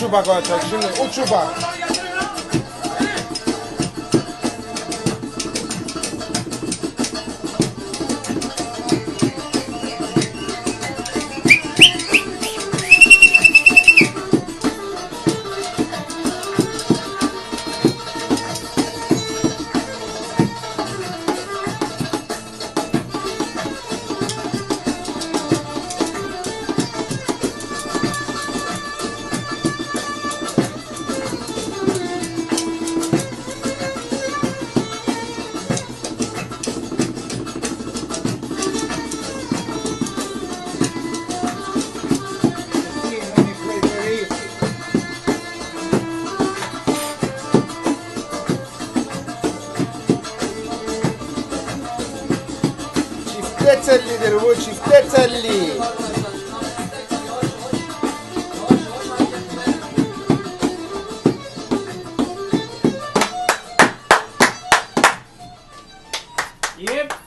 çubak atacak. Şimdi o çubak. spețăli de ruci, spețăli! Yep.